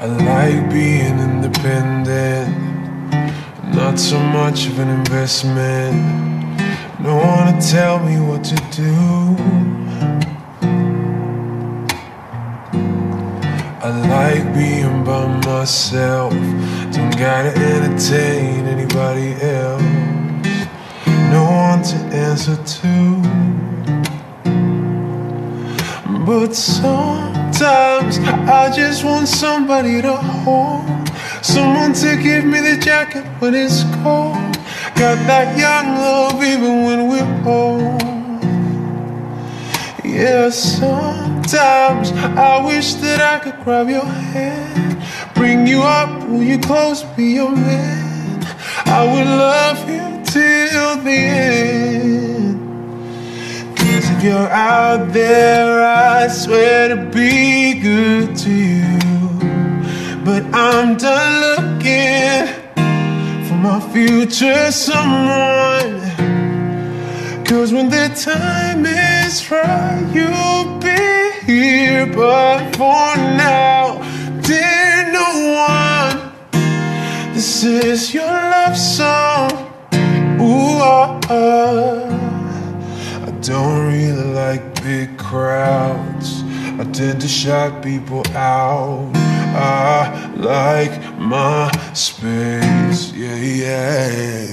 I like being independent, not so much of an investment. No one to tell me what to do. I like being by myself, don't gotta entertain anybody else. No one to answer to. But sometimes I just want somebody to hold. Someone to give me the jacket when it's cold. Got that young love even when we're old. Yeah, sometimes I wish that I could grab your hand, bring you up, pull you close, be your man. I would love you till the end. Cause if you're out there, I swear to be. But I'm done looking for my future someone. Cause when the time is right, you'll be here. But for now, dear no one, this is your love song. Ooh, ah, ah. I don't really like big crowds. I tend to shut people out. I like my space, yeah, yeah.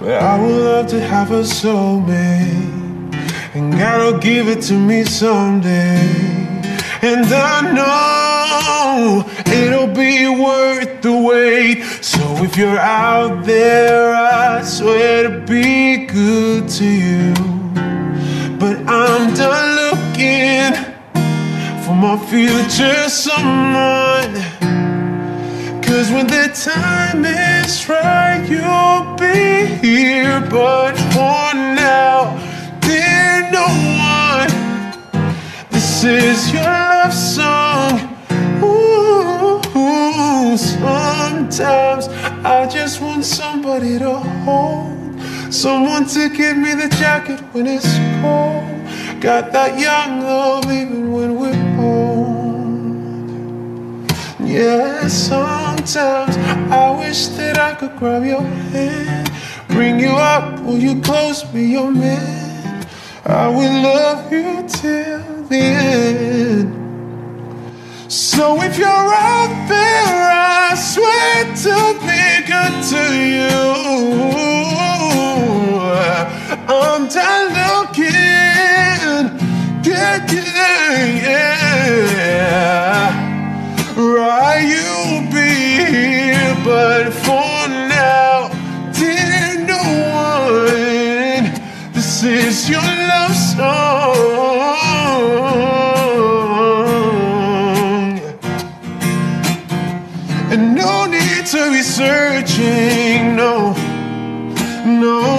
But I would love to have a soulmate, and God'll give it to me someday. And I know it'll be worth the wait. So if you're out there, I swear to be good to you. But I'm done my future someone. Cause when the time is right, you'll be here. But for now, dear no one, this is your love song. Ooh, sometimes I just want somebody to hold. Someone to give me the jacket when it's cold. Got that young love even when we're Sometimes I wish that I could grab your hand, bring you up, pull you close, be your man. I will love you till the end. So if you're your love song. And no need to be searching, no, no.